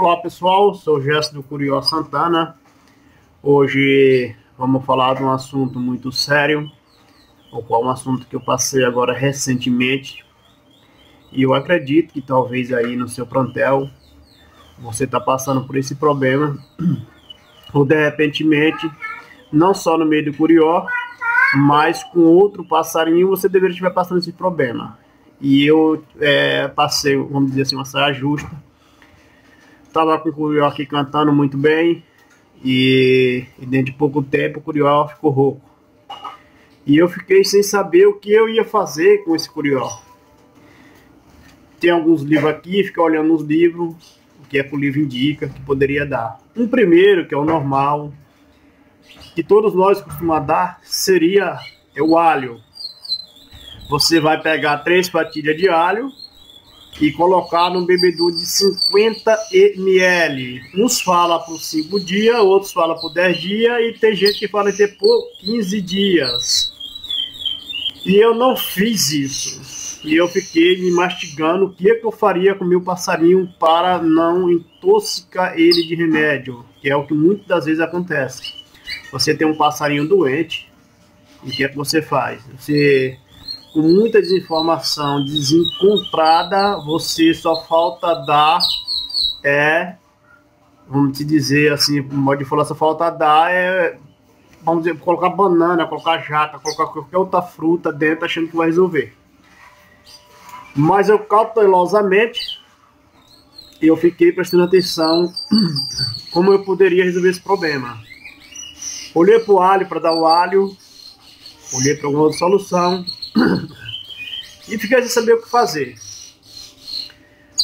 Olá pessoal, sou o Gesto do Curió Santana. Hoje vamos falar de um assunto muito sério, o qual é um assunto que eu passei agora recentemente. E eu acredito que talvez aí no seu plantel você está passando por esse problema, ou de repentemente, não só no meio do Curió, mas com outro passarinho você deveria estar passando esse problema. E eu é, passei, vamos dizer assim, uma saia justa Tava com o Curió aqui cantando muito bem. E, e, dentro de pouco tempo o Curió ficou rouco. E eu fiquei sem saber o que eu ia fazer com esse Curió. Tem alguns livros aqui, fica olhando os livros, o que é que o livro indica que poderia dar. Um primeiro, que é o normal, que todos nós costumamos dar, seria é o alho. Você vai pegar três fatilhas de alho, e colocar num bebedouro de 50 ml. Uns fala por 5 dias, outros fala por 10 dias e tem gente que fala ter por 15 dias. E eu não fiz isso. E eu fiquei me mastigando o que, é que eu faria com meu passarinho para não intoxicar ele de remédio, que é o que muitas das vezes acontece. Você tem um passarinho doente, e o que é que você faz? Você com muita desinformação desencontrada, você só falta dar é vamos te dizer assim, modo de falar, só falta dar é vamos dizer, colocar banana, colocar jaca, colocar qualquer outra fruta dentro achando que vai resolver. Mas eu cautelosamente eu fiquei prestando atenção como eu poderia resolver esse problema. Olhei para o alho para dar o alho, olhei para alguma outra solução, e fiquei sem saber o que fazer.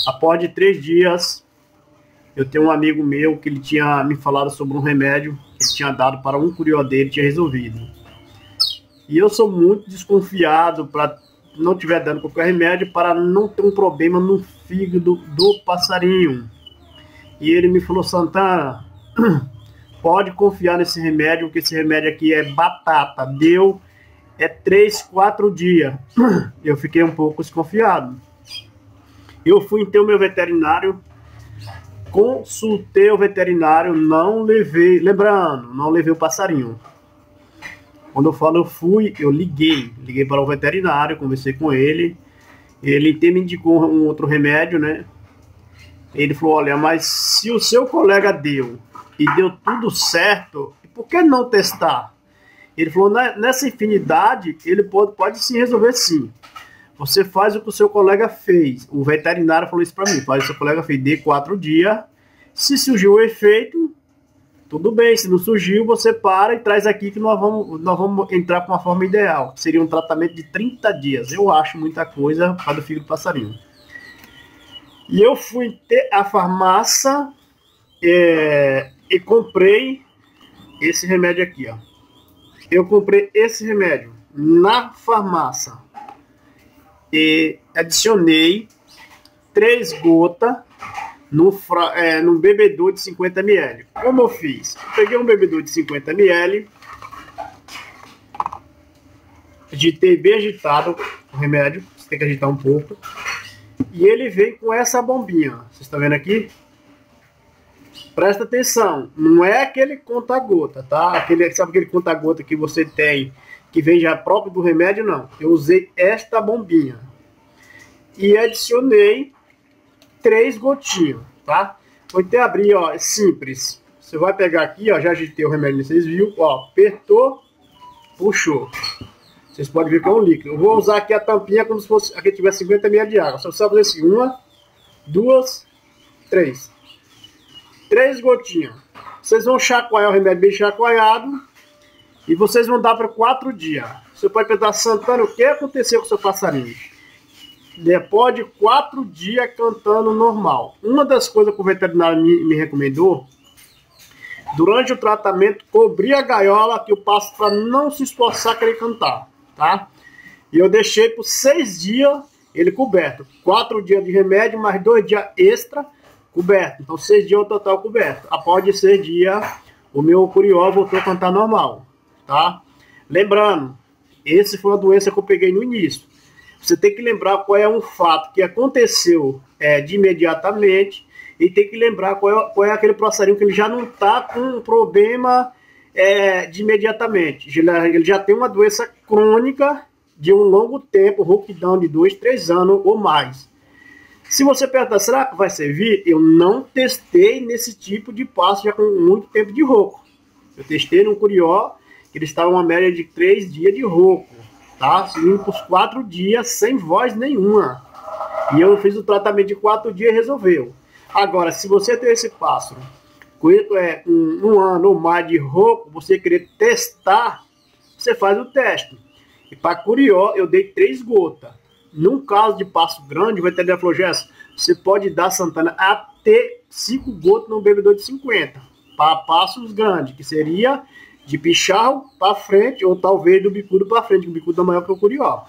Após de três dias, eu tenho um amigo meu que ele tinha me falado sobre um remédio que ele tinha dado para um curió dele tinha resolvido. E eu sou muito desconfiado para não tiver dando qualquer remédio para não ter um problema no fígado do passarinho. E ele me falou, Santana, pode confiar nesse remédio, porque esse remédio aqui é batata. Deu é três, quatro dias. Eu fiquei um pouco desconfiado. Eu fui então o meu veterinário, consultei o veterinário, não levei, lembrando, não levei o passarinho. Quando eu falo eu fui, eu liguei, liguei para o veterinário, conversei com ele, ele até me indicou um outro remédio, né? Ele falou, olha, mas se o seu colega deu e deu tudo certo, por que não testar? Ele falou, nessa infinidade, ele pode, pode se resolver sim. Você faz o que o seu colega fez. O veterinário falou isso para mim. Faz o seu colega fez, de quatro dias. Se surgiu o efeito, tudo bem. Se não surgiu, você para e traz aqui que nós vamos, nós vamos entrar com uma forma ideal. Seria um tratamento de 30 dias. Eu acho muita coisa para o filho do passarinho. E eu fui ter a farmácia é, e comprei esse remédio aqui, ó eu comprei esse remédio na farmácia e adicionei três gotas no, é, no bebedor de 50 ml. Como eu fiz? Peguei um bebedor de 50 ml, agitei bem agitado o remédio, você tem que agitar um pouco, e ele vem com essa bombinha. Vocês estão vendo aqui? Presta atenção, não é aquele conta-gota, tá? Aquele, sabe aquele conta-gota que você tem, que vem já próprio do remédio? Não. Eu usei esta bombinha. E adicionei três gotinhas, tá? Vou até abrir, ó, é simples. Você vai pegar aqui, ó, já agitei o remédio, vocês viram, ó, apertou, puxou. Vocês podem ver que é um líquido. Eu vou usar aqui a tampinha como se fosse, aqui tivesse 50 ml de água. Só você fazer assim, uma, duas, três três gotinhas. Vocês vão chacoalhar o remédio bem chacoalhado e vocês vão dar para quatro dias. Você pode perguntar, Santana, o que aconteceu com o seu passarinho? Depois de quatro dias cantando normal. Uma das coisas que o veterinário me, me recomendou, durante o tratamento, cobrir a gaiola que o pássaro para não se esforçar querer cantar, tá? E eu deixei por seis dias ele coberto. Quatro dias de remédio, mais dois dias extra coberto. Então, seis dias o total coberto. Após de seis dias, o meu curió voltou a cantar normal, tá? Lembrando, esse foi uma doença que eu peguei no início. Você tem que lembrar qual é um fato que aconteceu é, de imediatamente e tem que lembrar qual é, qual é aquele passarinho que ele já não está com um problema é, de imediatamente. Ele já tem uma doença crônica de um longo tempo, rouquidão de dois, três anos ou mais. Se você perguntar, será que vai servir? Eu não testei nesse tipo de passo já com muito tempo de rouco. Eu testei no Curió, que ele estava uma média de três dias de rouco, tá? Indo por quatro dias sem voz nenhuma. E eu fiz o tratamento de quatro dias e resolveu. Agora, se você tem esse pássaro com é, um, um ano ou mais de rouco, você querer testar, você faz o teste. E para Curió, eu dei três gotas. Num caso de passo grande, vai ter falou, você pode dar, Santana, até cinco gotas no bebedor de 50. Para passos grandes, que seria de picharro para frente, ou talvez do bicudo para frente, que o bicudo é maior que o Curió.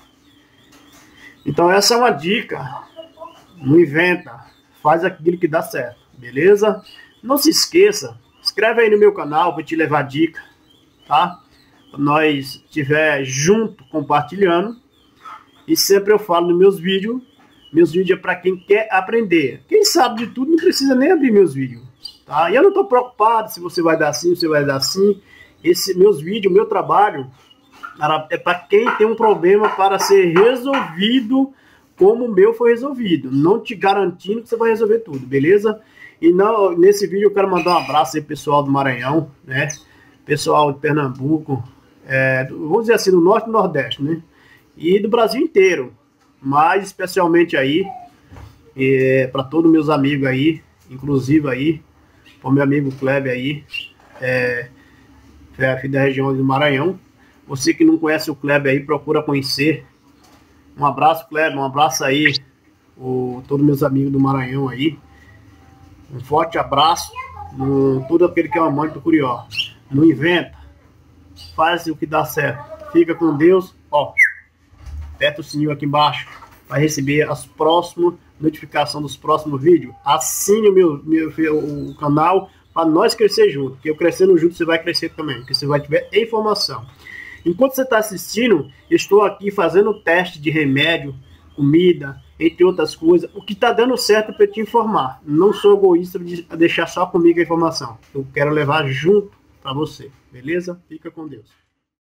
Então essa é uma dica. Não inventa. Faz aquilo que dá certo. Beleza? Não se esqueça. Inscreve aí no meu canal para te levar dica. Tá? nós estiver junto compartilhando. E sempre eu falo nos meus vídeos, meus vídeos é para quem quer aprender. Quem sabe de tudo não precisa nem abrir meus vídeos, tá? E eu não estou preocupado se você vai dar assim, se você vai dar assim. Esse meus vídeos, meu trabalho é para quem tem um problema para ser resolvido como o meu foi resolvido, não te garantindo que você vai resolver tudo, beleza? E não, nesse vídeo eu quero mandar um abraço aí pessoal do Maranhão, né? Pessoal de Pernambuco, é, vamos dizer assim, do norte e nordeste, né? E do Brasil inteiro, mas especialmente aí, é, para todos meus amigos aí, inclusive aí, para o meu amigo Kleber aí, é, é da região do Maranhão. Você que não conhece o Kleber aí, procura conhecer. Um abraço, Kleber, um abraço aí, o, todos meus amigos do Maranhão aí. Um forte abraço, no, todo aquele que é amante do Curió. Não inventa, faz o que dá certo. Fica com Deus, ó. Aperta o sininho aqui embaixo para receber as próximas notificações dos próximos vídeos. Assine o meu, meu o canal para nós crescer junto. Porque eu crescendo junto você vai crescer também, porque você vai ter informação. Enquanto você está assistindo, estou aqui fazendo teste de remédio, comida, entre outras coisas. O que está dando certo para te informar. Não sou egoísta de deixar só comigo a informação. Eu quero levar junto para você. Beleza? Fica com Deus.